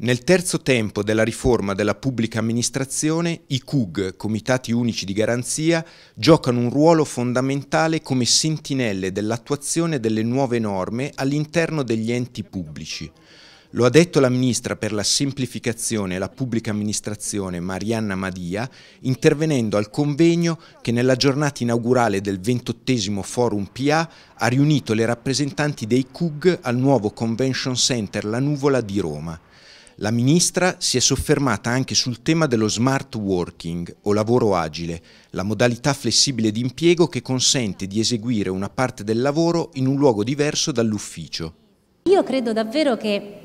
Nel terzo tempo della riforma della pubblica amministrazione, i CUG, Comitati Unici di Garanzia, giocano un ruolo fondamentale come sentinelle dell'attuazione delle nuove norme all'interno degli enti pubblici. Lo ha detto la Ministra per la semplificazione e la pubblica amministrazione Marianna Madia, intervenendo al convegno che nella giornata inaugurale del 28 Forum PA ha riunito le rappresentanti dei CUG al nuovo Convention Center La Nuvola di Roma. La Ministra si è soffermata anche sul tema dello smart working o lavoro agile, la modalità flessibile di impiego che consente di eseguire una parte del lavoro in un luogo diverso dall'ufficio. Io credo davvero che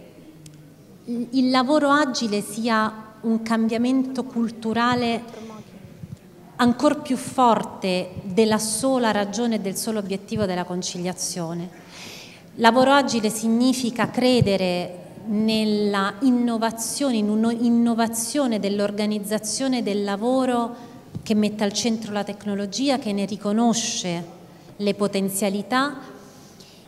il lavoro agile sia un cambiamento culturale ancora più forte della sola ragione e del solo obiettivo della conciliazione. Lavoro agile significa credere nella innovazione, in un'innovazione dell'organizzazione del lavoro che mette al centro la tecnologia, che ne riconosce le potenzialità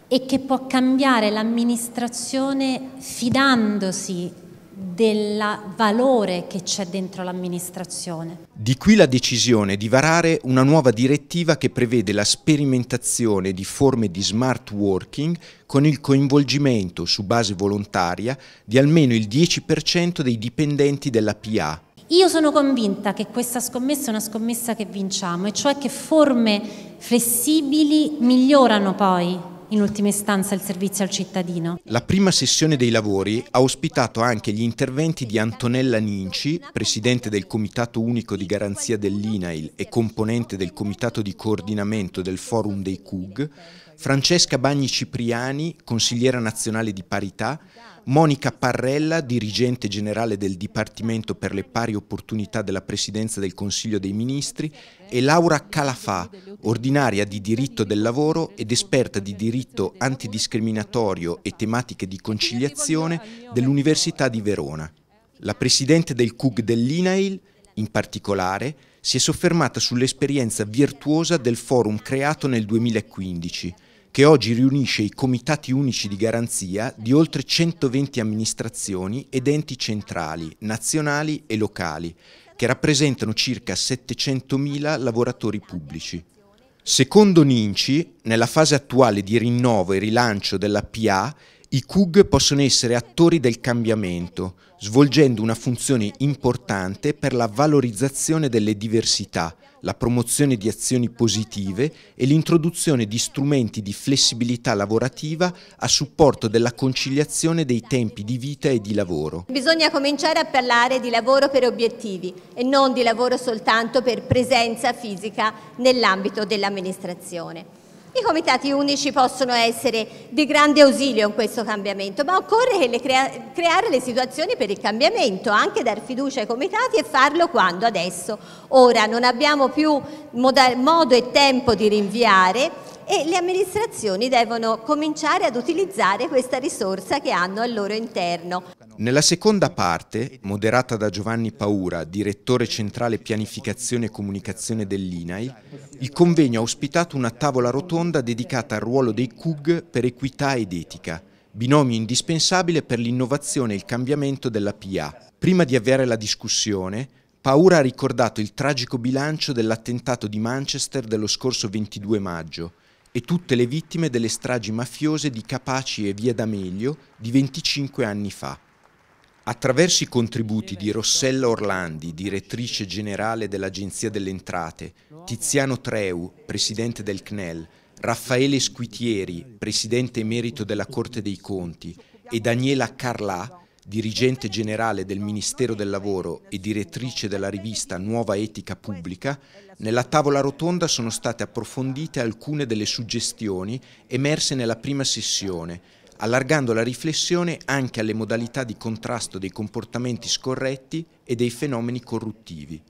e che può cambiare l'amministrazione fidandosi del valore che c'è dentro l'amministrazione. Di qui la decisione di varare una nuova direttiva che prevede la sperimentazione di forme di smart working con il coinvolgimento su base volontaria di almeno il 10% dei dipendenti della PA. Io sono convinta che questa scommessa è una scommessa che vinciamo, e cioè che forme flessibili migliorano poi in ultima istanza il servizio al cittadino. La prima sessione dei lavori ha ospitato anche gli interventi di Antonella Ninci, presidente del Comitato Unico di Garanzia dell'INAIL e componente del Comitato di Coordinamento del Forum dei CUG, Francesca Bagni Cipriani, consigliera nazionale di parità, Monica Parrella, dirigente generale del Dipartimento per le pari opportunità della Presidenza del Consiglio dei Ministri, e Laura Calafà, ordinaria di diritto del lavoro ed esperta di diritto antidiscriminatorio e tematiche di conciliazione dell'Università di Verona. La Presidente del CUG dell'INAIL, in particolare, si è soffermata sull'esperienza virtuosa del forum creato nel 2015, che oggi riunisce i comitati unici di garanzia di oltre 120 amministrazioni ed enti centrali, nazionali e locali, che rappresentano circa 700.000 lavoratori pubblici. Secondo Ninci, nella fase attuale di rinnovo e rilancio della PA, i CUG possono essere attori del cambiamento, svolgendo una funzione importante per la valorizzazione delle diversità, la promozione di azioni positive e l'introduzione di strumenti di flessibilità lavorativa a supporto della conciliazione dei tempi di vita e di lavoro. Bisogna cominciare a parlare di lavoro per obiettivi e non di lavoro soltanto per presenza fisica nell'ambito dell'amministrazione. I comitati unici possono essere di grande ausilio in questo cambiamento, ma occorre le crea creare le situazioni per il cambiamento, anche dar fiducia ai comitati e farlo quando adesso. Ora non abbiamo più modo e tempo di rinviare e le amministrazioni devono cominciare ad utilizzare questa risorsa che hanno al loro interno. Nella seconda parte, moderata da Giovanni Paura, direttore centrale pianificazione e comunicazione dell'INAI, il convegno ha ospitato una tavola rotonda dedicata al ruolo dei CUG per equità ed etica, binomio indispensabile per l'innovazione e il cambiamento della PA. Prima di avviare la discussione, Paura ha ricordato il tragico bilancio dell'attentato di Manchester dello scorso 22 maggio, e tutte le vittime delle stragi mafiose di Capaci e Via D'Amelio di 25 anni fa. Attraverso i contributi di Rossella Orlandi, direttrice generale dell'Agenzia delle Entrate, Tiziano Treu, presidente del CNEL, Raffaele Squitieri, presidente emerito della Corte dei Conti, e Daniela Carlà, dirigente generale del Ministero del Lavoro e direttrice della rivista Nuova Etica Pubblica, nella tavola rotonda sono state approfondite alcune delle suggestioni emerse nella prima sessione, allargando la riflessione anche alle modalità di contrasto dei comportamenti scorretti e dei fenomeni corruttivi.